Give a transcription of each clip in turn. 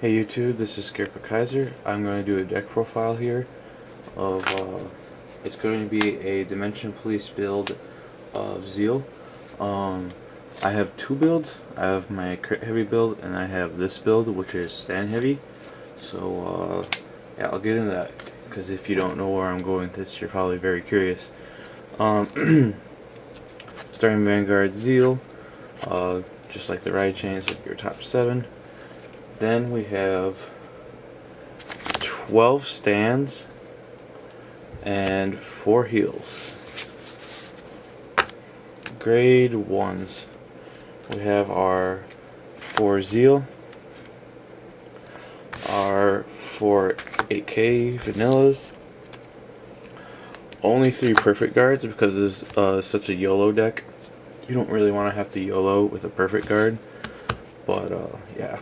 Hey YouTube, this is Scarecrow Kaiser. I'm going to do a deck profile here of, uh, it's going to be a Dimension Police build of Zeal. Um, I have two builds. I have my crit heavy build and I have this build which is stand heavy. So, uh, yeah, I'll get into that because if you don't know where I'm going with this, you're probably very curious. Um, starting Vanguard Zeal, uh, just like the ride chains, like your top seven. Then we have 12 stands and 4 heals. Grade 1s. We have our 4 Zeal, our 4 8K Vanillas, only 3 Perfect Guards because this is uh, such a YOLO deck. You don't really want to have to YOLO with a Perfect Guard, but uh, yeah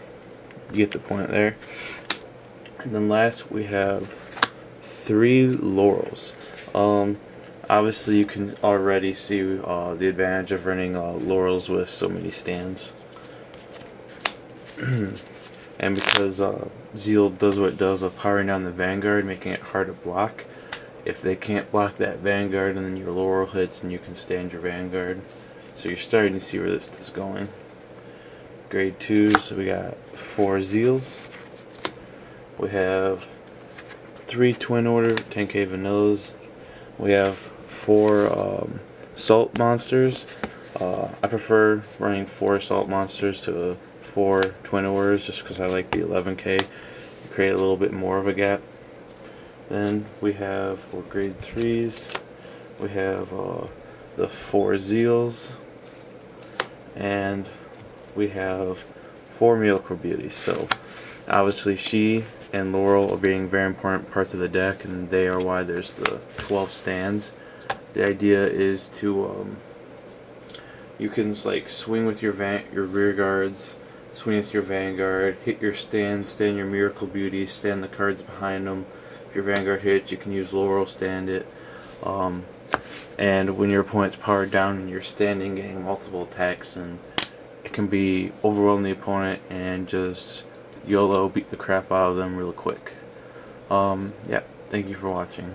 you get the point there. And then last we have three laurels. Um, obviously you can already see uh, the advantage of running uh, laurels with so many stands. and because uh, Zeal does what it does of powering down the Vanguard, making it hard to block, if they can't block that Vanguard and then your Laurel hits and you can stand your Vanguard. So you're starting to see where this is going grade 2s, so we got 4 Zeals. We have 3 Twin Order 10k Vanillas. We have 4 um, Salt Monsters. Uh, I prefer running 4 Salt Monsters to 4 Twin Orders just because I like the 11k. Create a little bit more of a gap. Then we have for grade 3s, we have uh, the 4 Zeals. And we have four Miracle Beauties. So obviously she and Laurel are being very important parts of the deck and they are why there's the 12 stands. The idea is to um, you can like swing with your your rear guards, swing with your vanguard, hit your stand, stand your Miracle Beauty, stand the cards behind them. If your vanguard hits, you can use Laurel, stand it. Um, and when your opponent's powered down and you're standing, getting multiple attacks and it can be overwhelm the opponent and just YOLO beat the crap out of them real quick. Um, yeah, thank you for watching.